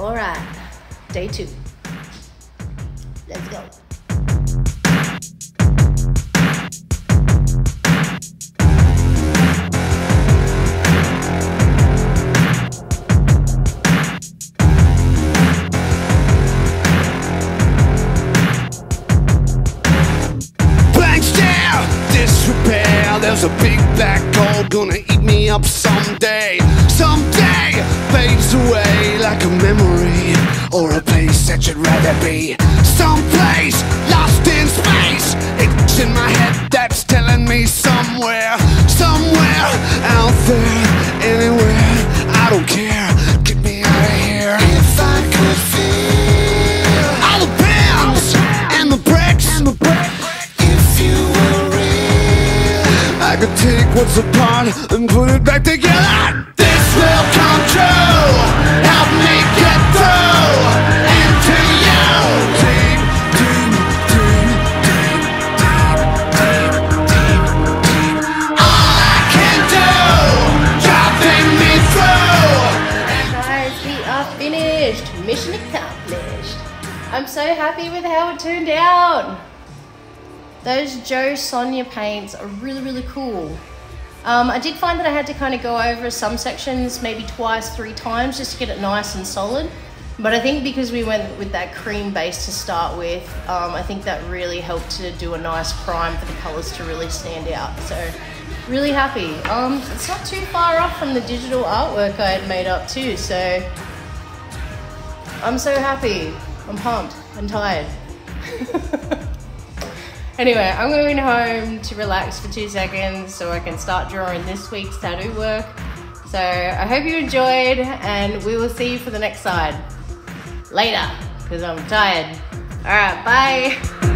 All right, day two. Let's go. There's a big black hole gonna eat me up someday. Someday fades away or a place that you'd rather be. Someplace lost in space. It's in my head that's telling me somewhere, somewhere out there, anywhere. I don't care. Get me out of here. If I could feel all the pins and the bricks and the bricks. If you were real, I could take what's apart and put it back together. I'm so happy with how it turned out. Those Jo Sonja paints are really, really cool. Um, I did find that I had to kind of go over some sections maybe twice, three times just to get it nice and solid. But I think because we went with that cream base to start with, um, I think that really helped to do a nice prime for the colors to really stand out. So really happy. Um, it's not too far off from the digital artwork I had made up too. So I'm so happy. I'm pumped. I'm tired. anyway, I'm going home to relax for two seconds so I can start drawing this week's tattoo work. So I hope you enjoyed and we will see you for the next side. Later, because I'm tired. All right, bye.